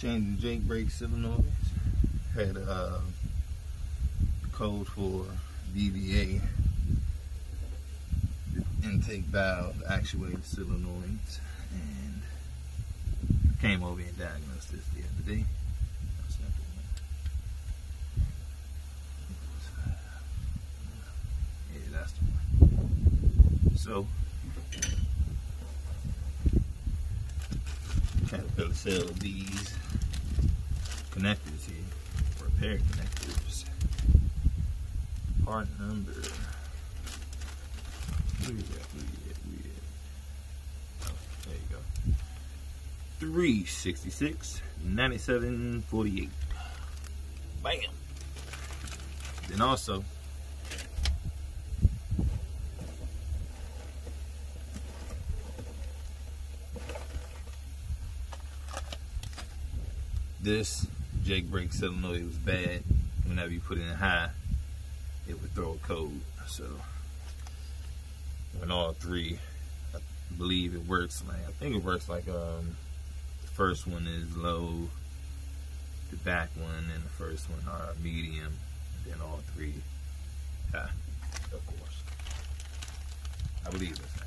Changing Jake brake solenoids. Had a uh, code for VVA intake valve actuated solenoids and came over and diagnosed this the other day. Yeah, that's the one. So Caterpillar sell these connectors here, repair connectors. Part number. Where is that? Where is that? Where is that? Oh, there you go. 366 97 48. Bam. Then also, this Jake brake solenoid was bad. Whenever you put it in high, it would throw a code. So when all three, I believe it works like I think it works like um the first one is low, the back one and the first one are medium, and then all three high, of course. I believe it's like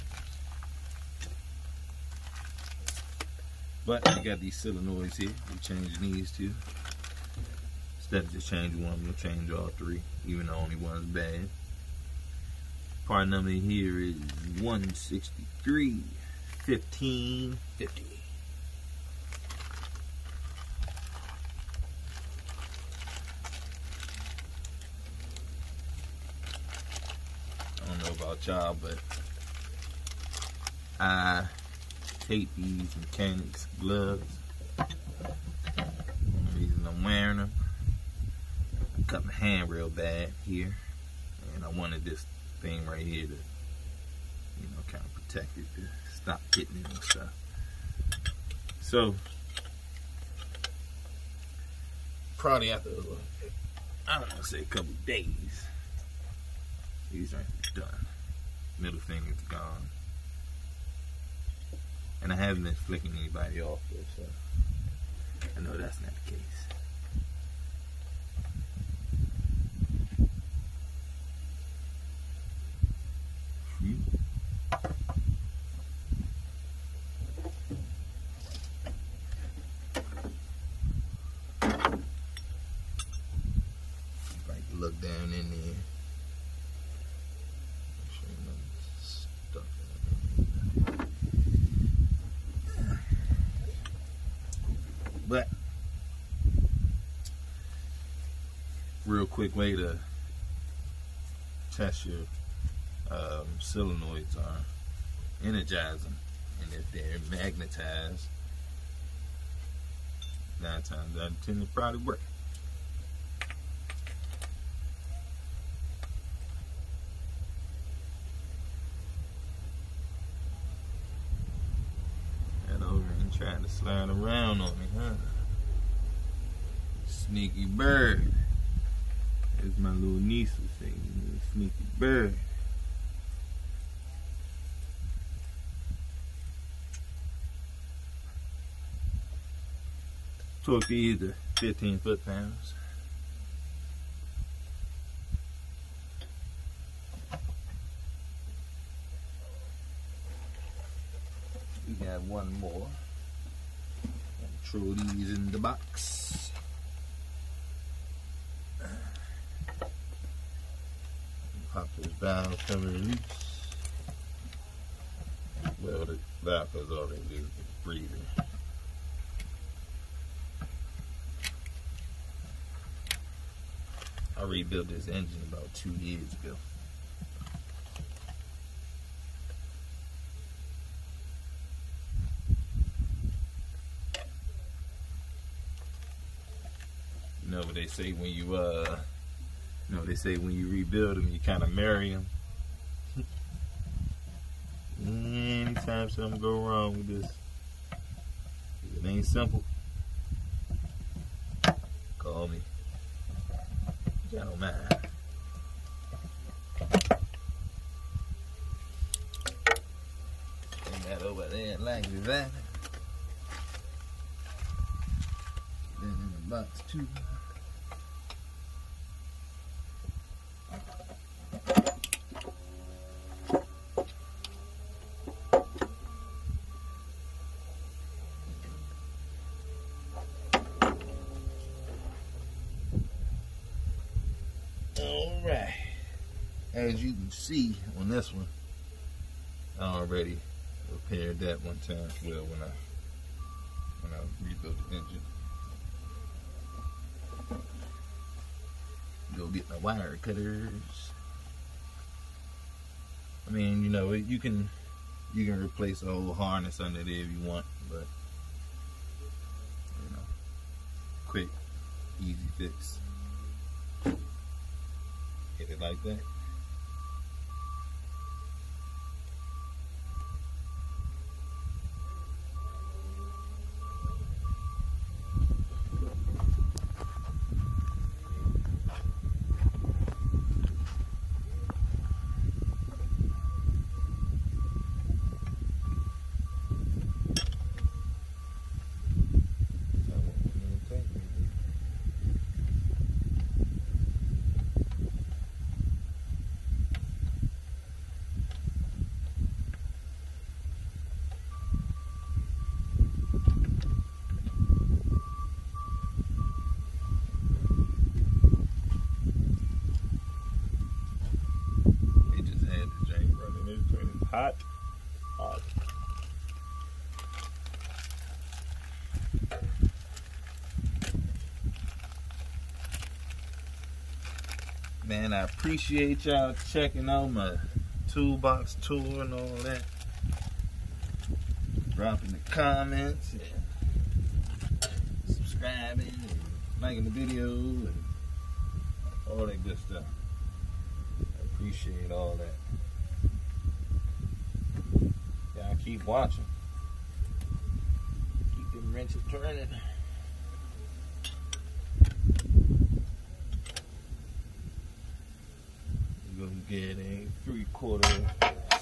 But you got these solenoids here. We're changing these two. Instead of just change one, we'll change all three, even though only one's bad. Part number here is 163 15 50. I don't know about y'all, but I hate these mechanics gloves. The reason I'm wearing them, I cut my hand real bad here, and I wanted this thing right here to, you know, kind of protect it, to stop hitting it and stuff. So, probably after, uh, I don't know, say a couple days, these are done. Middle finger's gone. And I haven't been flicking anybody off though, so I know that's not the case. If I can look down in there. Make sure nothing's stuck in there. But real quick way to test your um, solenoids are energize them, and if they're magnetized, nine times out of ten they probably work. Head over and trying to slide around on me, huh? Sneaky bird. As my little niece you little sneaky bird. Torque these to 15 foot pounds. We got one more. And throw these in the box. Pop this cover. Well, the valve cover's already loose, it's breathing. I rebuilt this engine about two years ago. You know what they say when you uh, you know they say when you rebuild them, you kind of marry them. Anytime something go wrong with this, it ain't simple. Call me. Gentleman. Got over there like that. Then in the box too. Alright. As you can see on this one, I already repaired that one time as well when I when I rebuilt the engine. Go get my wire cutters. I mean, you know, you can you can replace a whole harness under there if you want, but you know, quick, easy fix. Hit it like that. They just had the jank running. This joint is hot. Hot. Man, I appreciate y'all checking out my toolbox tour and all that. Dropping the comments and subscribing and liking the video and all that good stuff. I appreciate all that. Y'all keep watching. Keep them wrenches turning. Gonna get a three quarter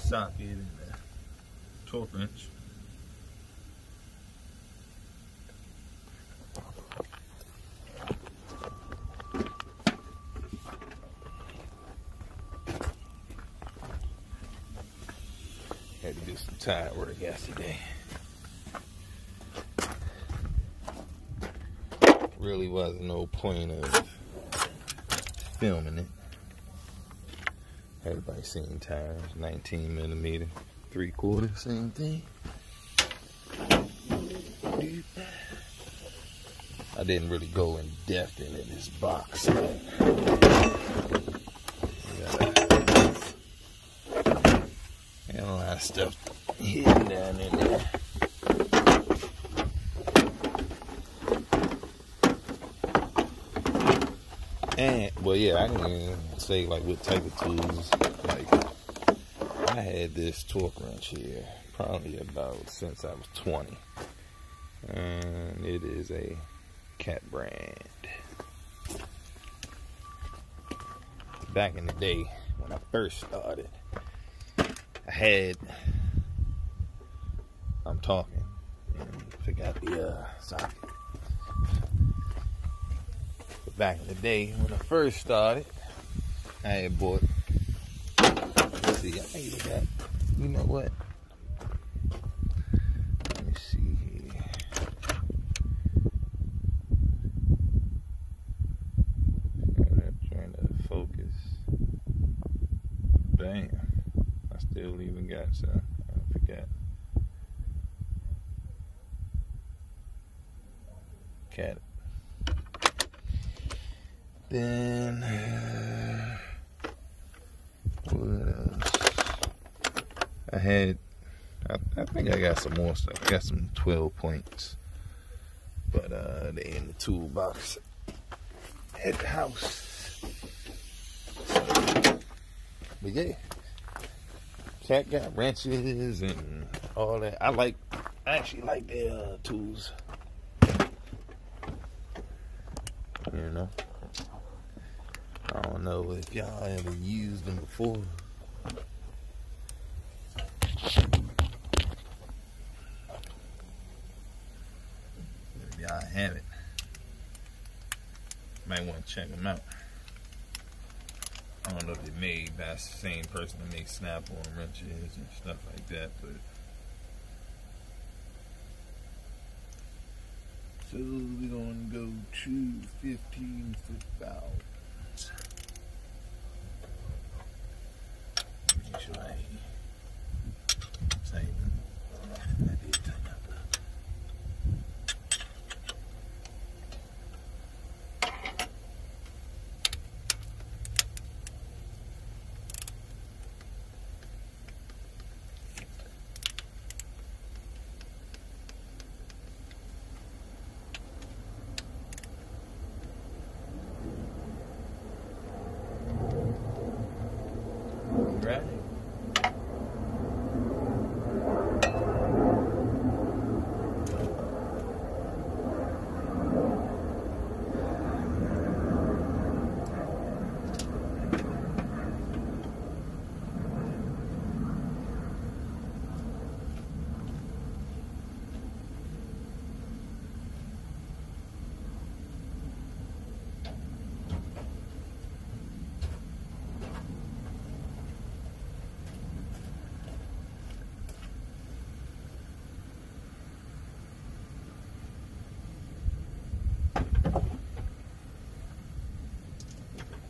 socket and a torque wrench. Had to do some tire work yesterday. Really wasn't no point of filming it. Everybody seen tires, 19 millimeter, three quarter, same thing. I didn't really go in depth in this box. And a lot of stuff hidden down in there. And well, yeah, I can say like what type of tools. Like I had this torque wrench here probably about since I was 20, and it is a Cat brand. Back in the day when I first started, I had. I'm talking. And forgot the uh, socket. Back in the day when I first started, Had bought. Let's see, I think got. You know what? Let me see here. I'm trying to focus. Damn. I still even got some. I forgot. Cat. Then uh, what else? I had. I, I think I got some more stuff. I got some 12 points, but uh, they in the toolbox at the house. But yeah, cat got wrenches and all that. I like. I actually like their uh, tools. You know. I don't know if y'all ever used them before. have it. Might want to check them out. I don't know if they're made by the same person that makes snap-on wrenches and stuff like that, but so we're gonna go to 15 foot valves. Making sure I tighten. I did tighten up. Right.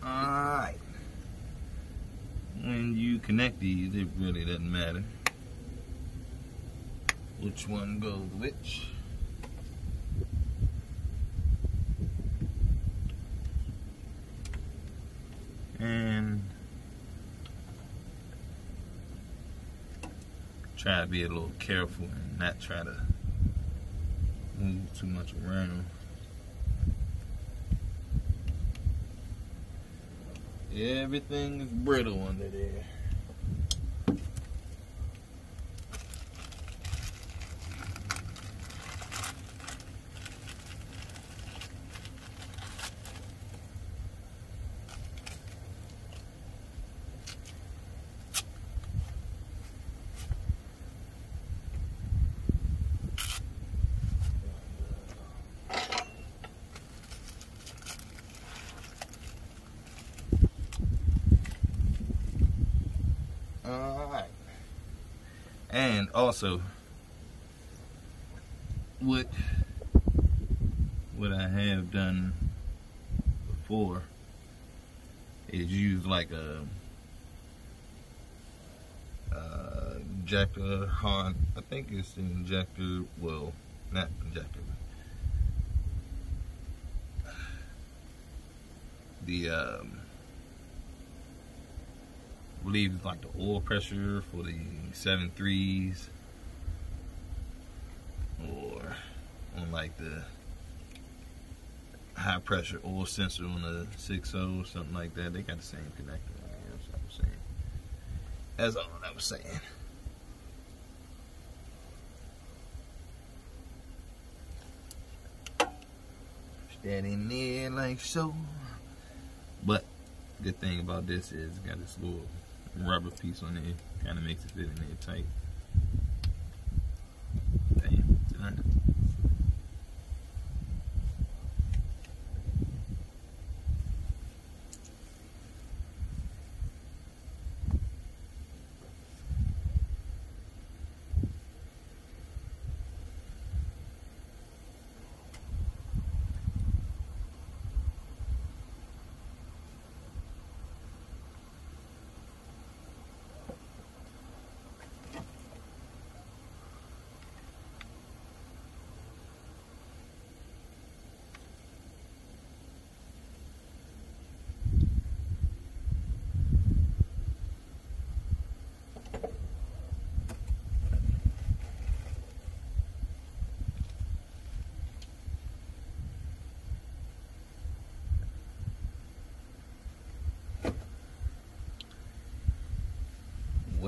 Alright. When you connect these, it really doesn't matter which one goes which. And try to be a little careful and not try to move too much around. Everything is brittle under there. Alright. And also, what what I have done before is use like a uh, injector horn. I think it's the injector. Well, not injector. The um, I believe it's like the oil pressure for the seven threes or on like the high pressure oil sensor on the 6.0 or something like that. They got the same connector. That's what I'm saying. That's all I was saying. In there like so. But good thing about this is got this little rubber piece on it. Kind of makes it fit in there tight. Damn, done.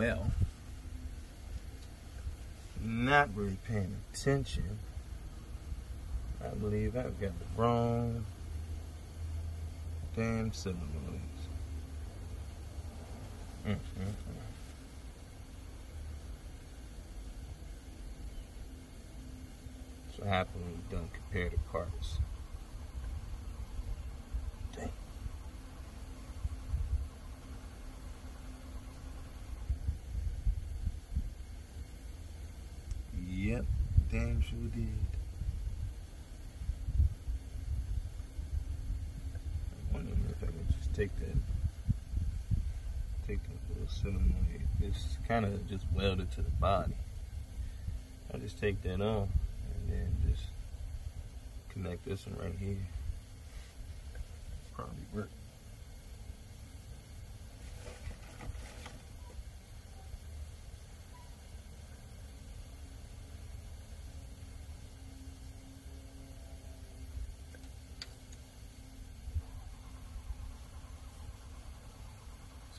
Well, not really paying attention. I believe I've got the wrong damn cylinder Mm, mm, mm. So what we done comparative parts. Dang. Yep, damn sure did. I wonder if I can just take that, take that little cinema. It's kind of just welded to the body. I just take that on and then just connect this one right here. Probably work.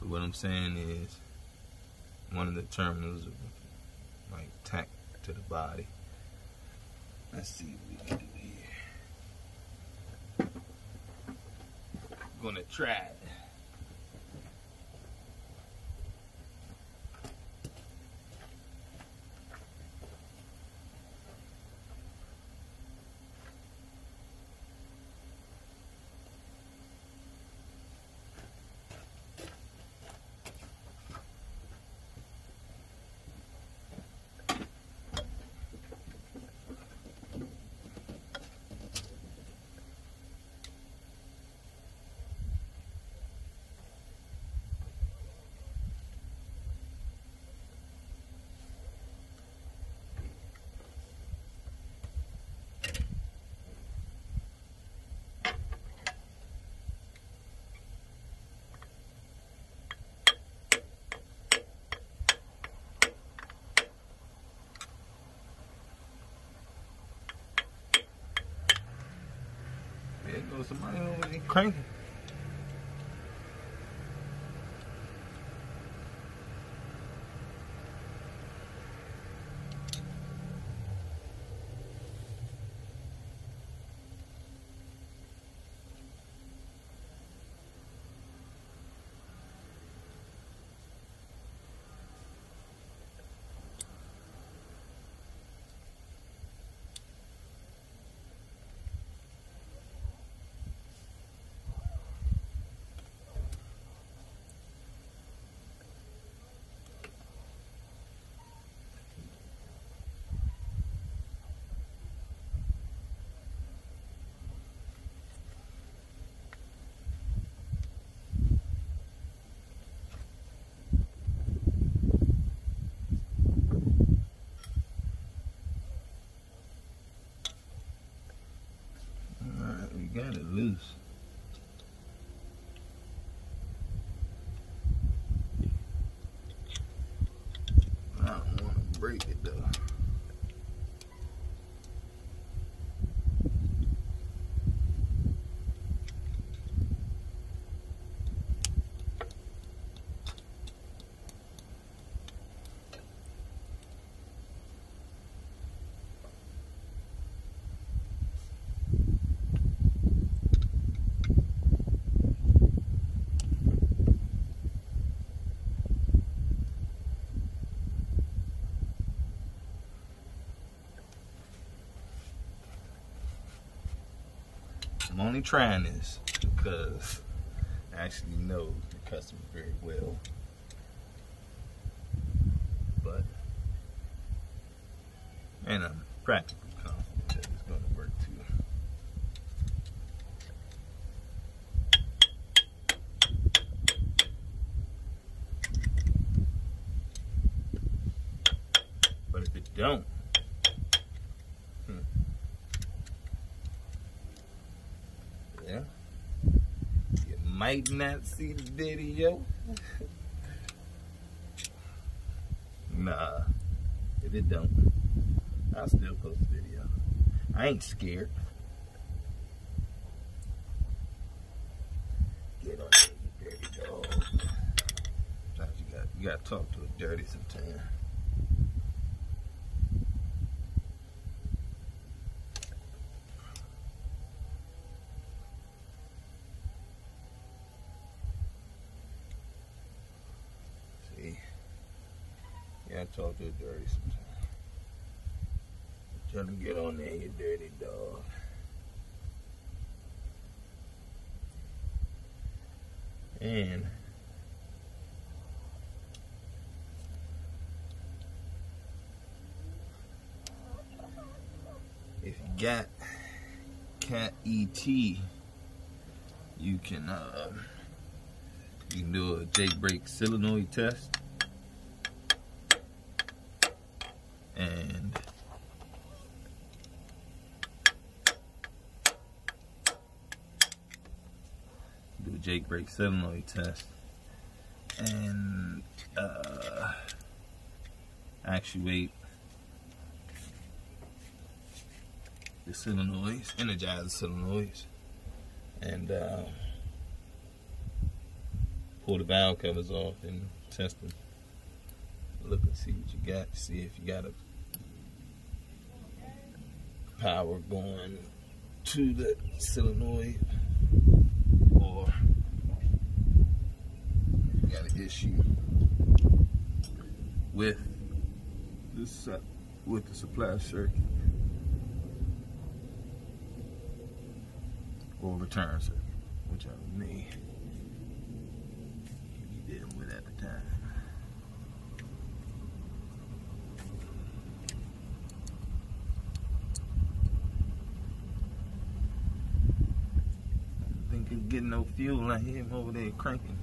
What I'm saying is one of the terminals like tacked to the body. Let's see what we can do here. I'm gonna try it. Somebody over there cranking. Alright, we got it loose. I don't want to break it though. I'm only trying this because I actually know the customer very well. But, and I'm practically confident that it's going to work too. But if it don't, hmm, yeah, you might not see the video. nah, if it don't, I'll still post the video. I ain't scared. Get on there, you dirty dog. Sometimes you got you gotta talk to a dirty sometimes. Trying to get on there, you dirty dog. And if you got cat ET, you can uh, you can do a Jake brake solenoid test. And a Jake brake solenoid test and uh, actuate the solenoids, energize the solenoids, and uh, pull the valve covers off and test them. Look and see what you got. See if you got a power going to the solenoid or you got an issue with this uh, with the supply circuit. or return circuit, whichever may be dealing with at the time. I think he's getting no fuel. I hear him over there cranking.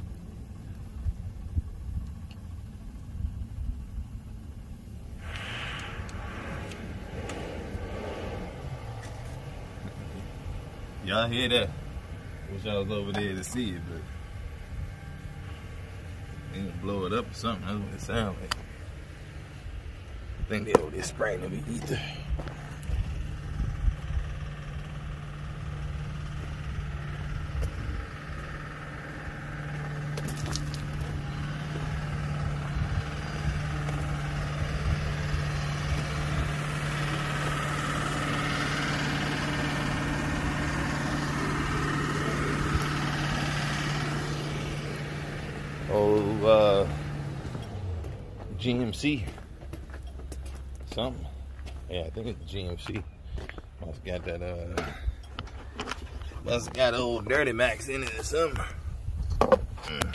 Y'all hear that? Wish I was over there to see it, but they gonna blow it up or something. That's what it sounds like. I think they over there spraying the ether. Oh, uh, GMC. Something. Yeah, I think it's GMC. Must got that, uh, must got old Dirty Max in it or something. Mm.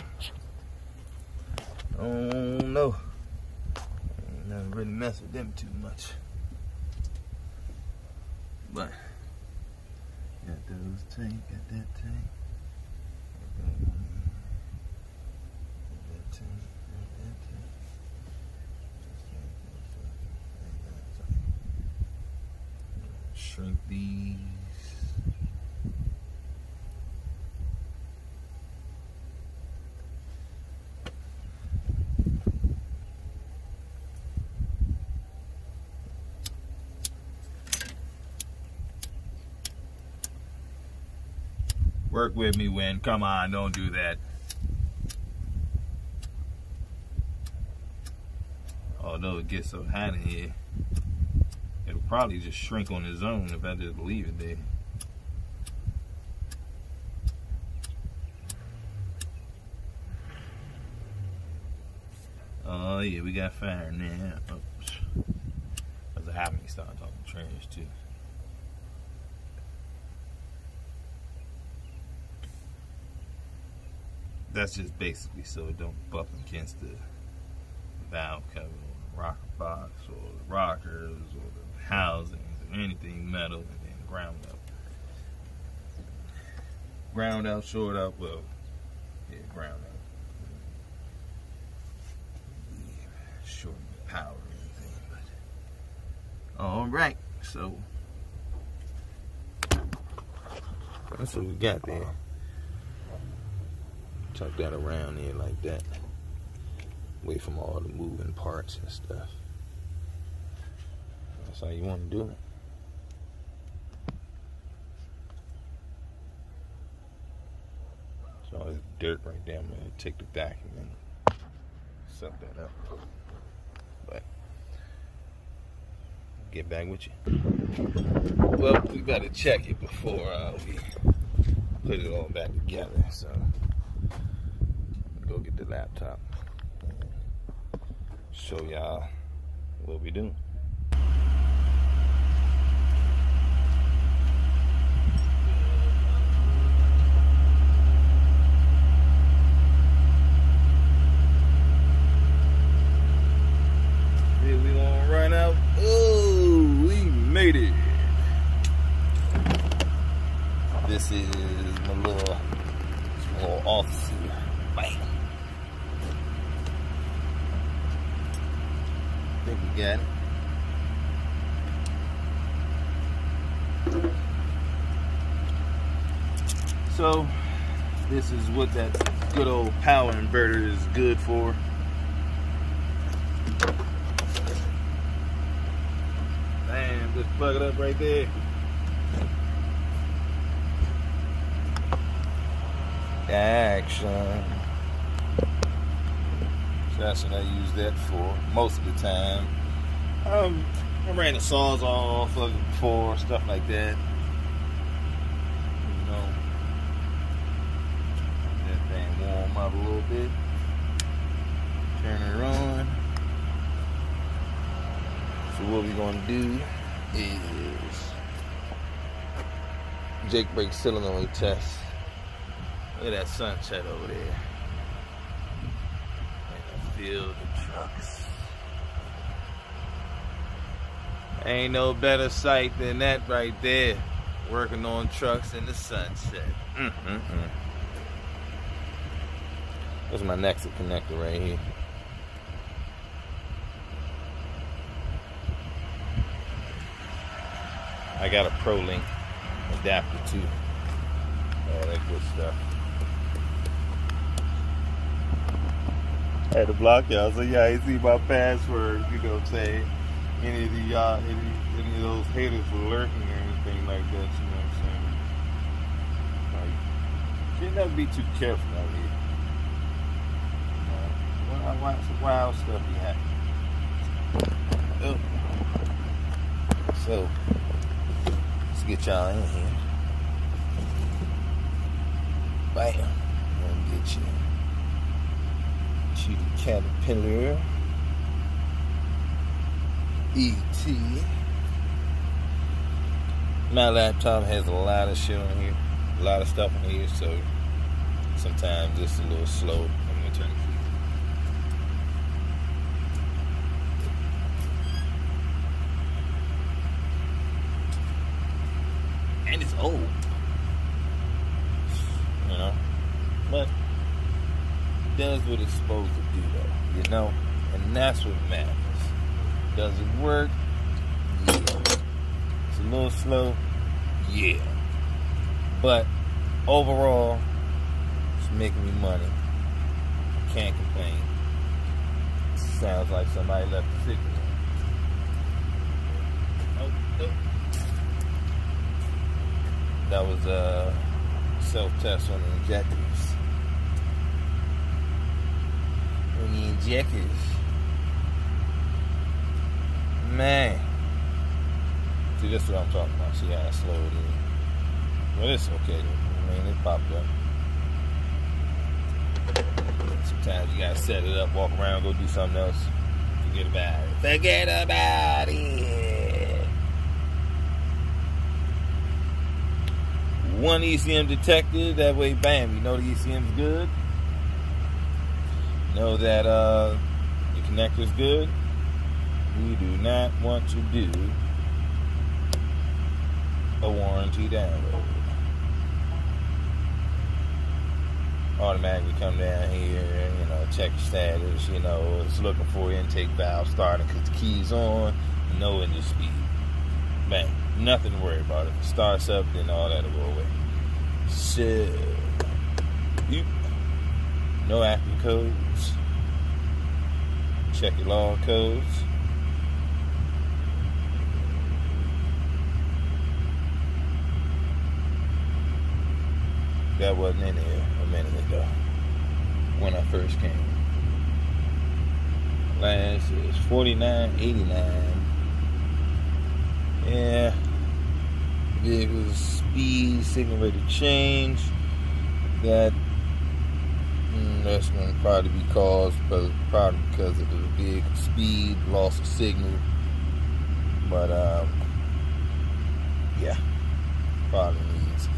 Oh, no. Never really mess with them too much. But, got those tank, got that tank. These. Work with me, Win. Come on, don't do that. Although it gets so hot in here, probably just shrink on his own if I just leave it there. Oh yeah, we got fire now. Oops. Oh, that's happening. Start talking trash too. That's just basically so it don't bump against the valve cover box or the rockers or the housings or anything metal and then ground up. Ground out, short out, well, yeah, ground up. out. Short power or anything, but all right. So that's what we got there. Tuck that around there like that away from all the moving parts and stuff. That's how you want to do it. So all this dirt right there, I'm gonna take the vacuum and then suck that up. But get back with you. Well, we gotta check it before uh, we put it all back together. So go get the laptop show y'all what we do. we got it. So this is what that good old power inverter is good for. Bam, just plug it up right there. Action. So that's what I use that for most of the time. Um, I ran the saws off of before, stuff like that. You know, that thing warm up a little bit. Turn it on. So what we're gonna do is Jake brake solenoid test. Look at that sunset over there. Feel the trucks. Ain't no better sight than that right there. Working on trucks in the sunset. Mm-mm-mm. That's my Nexiq connector right here. I got a ProLink adapter too. All that good stuff. I had to block y'all so y'all see my password, you know what I'm saying? Any of the y'all, any, any of those haters were lurking or anything like that, you know what I'm saying? Like, you never be too careful out here. You wild, wild, some wild stuff be happening. Oh. So, let's get y'all in here. Bam. Me get you to the Caterpillar ET. My laptop has a lot of shit on here, a lot of stuff on here, so sometimes it's a little slow. I'm gonna turn it. And it's old. You know? But does what it's supposed to do, though. You know, and that's what matters. Does it work? Yeah. It's a little slow. Yeah. But overall, it's making me money. I Can't complain. Sounds like somebody left the signal. Oh, oh. That was a self-test on the injectors. Man. See, this is what I'm talking about. See how I slow it in. Well, it's okay. I mean, it popped up. Sometimes you gotta set it up, walk around, go do something else. Forget about it. Forget about it. One ECM detected. That way, bam, you know the ECM's good. Know that uh, the connector's good. We do not want to do a warranty download. Automatically come down here, you know, check status, you know, it's looking for intake valve starting because the key's on, no engine speed. Bang. Nothing to worry about. If it starts up, then all that'll go away. So, you, no active codes. Check your log codes. That wasn't in there a minute ago when I first came. Last is 49.89. Yeah. Vehicle speed, signal rate of change. That that's going to probably be caused probably because of the big speed, loss of signal. But um, yeah, probably needs.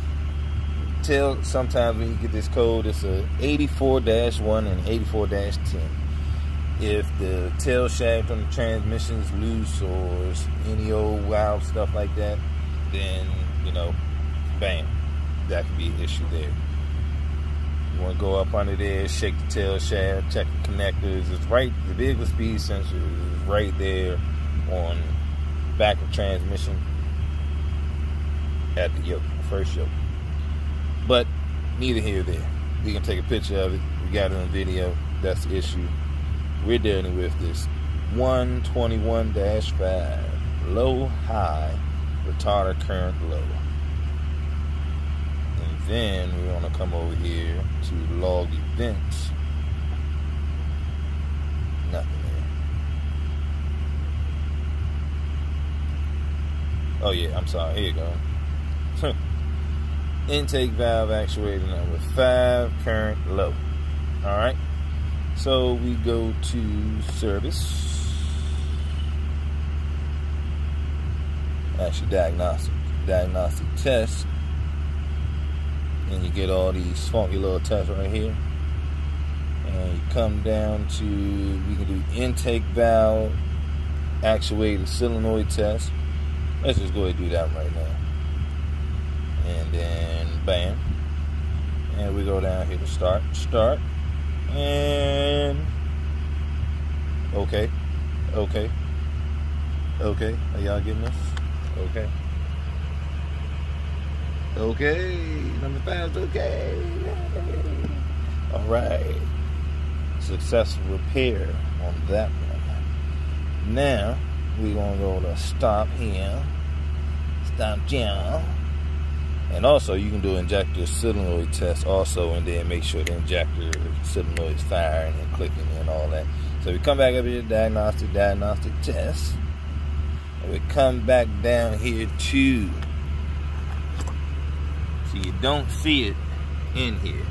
Tell sometimes when you get this code, it's a 84-1 and 84-10 if the tail shaft on the transmission is loose or any old wild stuff like that, then you know, bam, that could be an issue there. Want to go up under there, shake the tail shaft, check the connectors. It's right. The vehicle speed sensor is right there on back of transmission at the yoke, first yoke. But neither here or there. We can take a picture of it. We got it on video. That's the issue. We're dealing with this 121-5 low high retarder current low. Then we're going to come over here to log events. Nothing there. Oh yeah, I'm sorry. Here you go. Intake valve actuator number five, current low. All right. So we go to service. Actually, diagnostic. Diagnostic test. And you get all these funky little tests right here. And you come down to, we can do intake valve, actuated solenoid test. Let's just go ahead and do that right now. And then, bam. And we go down here to start. Start. And okay, okay, okay. Are y'all getting this? Okay. Okay, number five's okay. All right. Successful repair on that one. Now we're gonna go to stop here. Stop here. And also, you can do injector solenoid test also, and then make sure the injector solenoid is firing and clicking and all that. So we come back up here, diagnostic, diagnostic test. And we come back down here to, so you don't see it in here.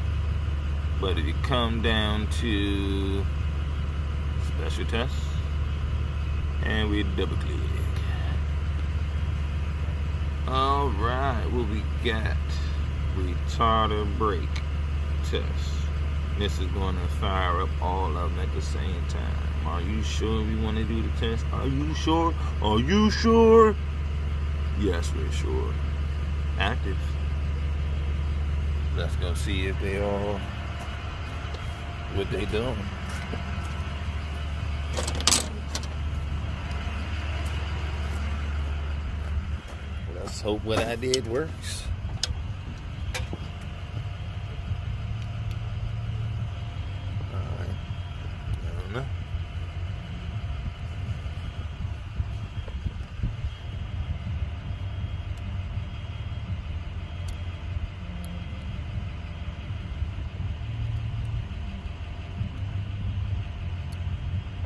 But if you come down to special test, and we double click. All right, what we got? Retarder brake test. This is going to fire up all of them at the same time. Are you sure we want to do the test? Are you sure? Are you sure? Yes, we're sure. Active. Let's go see if they all what they doing. Let's hope what I did works. Alright. I don't know.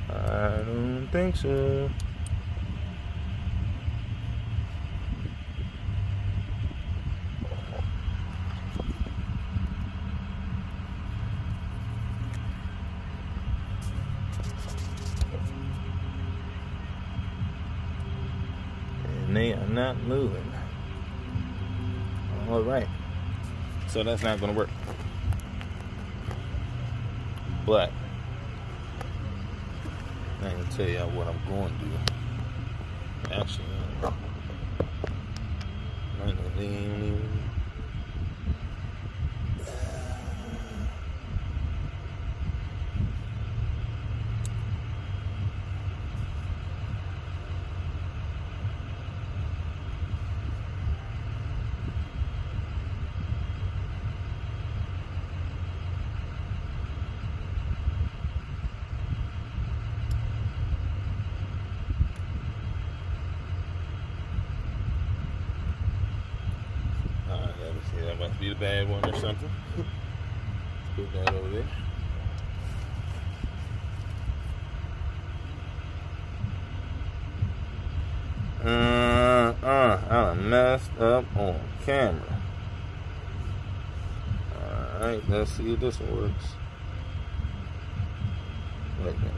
I don't think so. Uh, and they are not moving. All right. So that's not going to work. But tell you what I'm going to do. Actually, I ain't gonna even- Alright, let me the bad one or something. Put that over there. Uh, uh, I messed up on camera. Alright, let's see if this works. Wait a minute.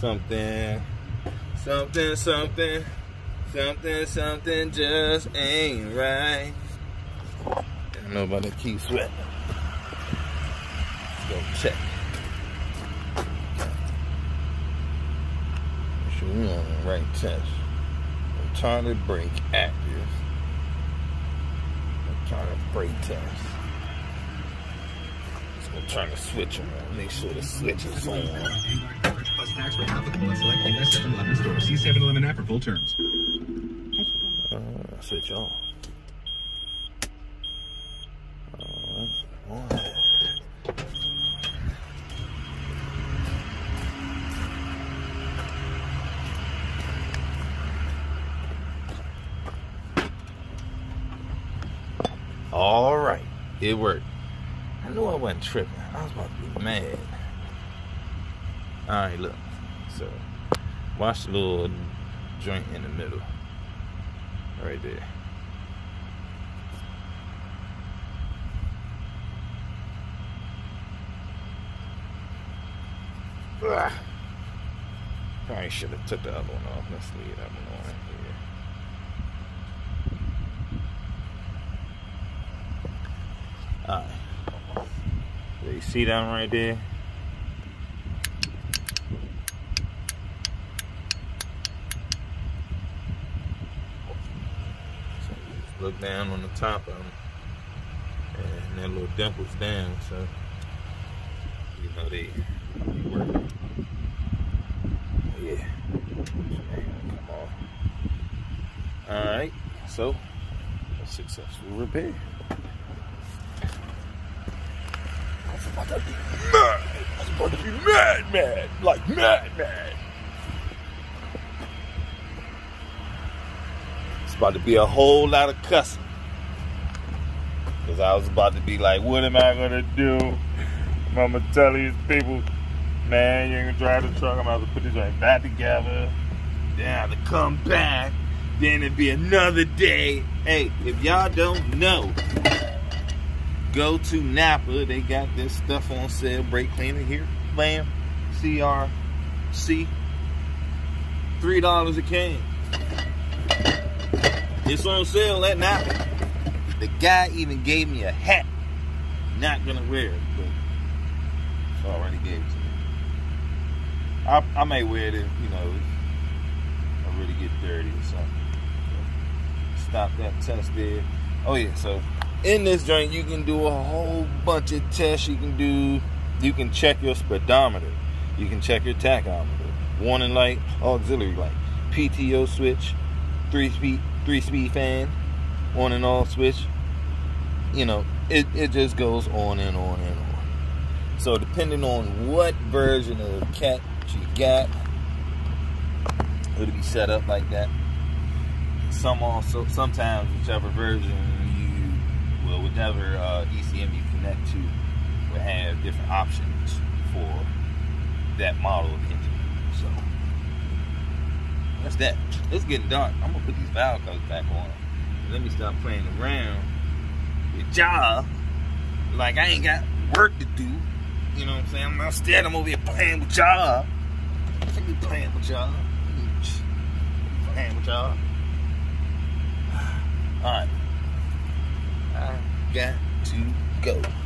Something, something, something, something, something just ain't right. know about that key sweat. Let's go check. Make sure we're on the right test. Retarder brake active. Retarder brake test. Gonna turn the switch on. Make sure the switch is on. Plus tax rate applicable at select U.S. 7-Eleven stores. See 7-Eleven app for full terms. Uh, switch. On. All right, it worked. Wasn't tripping. I was about to be mad. All right, look. So, watch the little joint in the middle, right there. Ugh. Probably should have took the other one off. Let's leave that one on here. Alright. So you see one right there? Look down on the top of them. And that little dimple's down, so you know they, they work. Yeah. Alright, so a successful repair. I was about to be mad. I was about to be mad, mad. Like mad, mad. It's about to be a whole lot of cussing. Cause I was about to be like, what am I gonna do? I'm gonna tell these people, man, you ain't gonna drive the truck. I'm about to put this right back together. Then I have to come back. Then it'd be another day. Hey, if y'all don't know, go to Napa. They got this stuff on sale. Brake cleaner here. Bam. CRC. Three dollars a can. It's on sale at Napa. The guy even gave me a hat. Not gonna wear it, but he already gave it to me. I, I may wear it you know, if I really get dirty or something. So, stop that test there. Oh yeah, so in this joint you can do a whole bunch of tests. You can do you can check your speedometer. You can check your tachometer. Warning light, auxiliary light, PTO switch, three speed three speed fan, on and off switch. You know, it, it just goes on and on and on. So depending on what version of cat you got, it'll be set up like that. Some also sometimes whichever version well uh, ECM you connect to will have different options for that model of engine. So that's that. It's getting dark. I'm gonna put these valve covers back on. Let me stop playing around with y'all. Like I ain't got work to do. You know what I'm saying? I'm scared. I'm over here playing with y'all. I be playing with y'all. Playing with y'all. Alright. I got to go.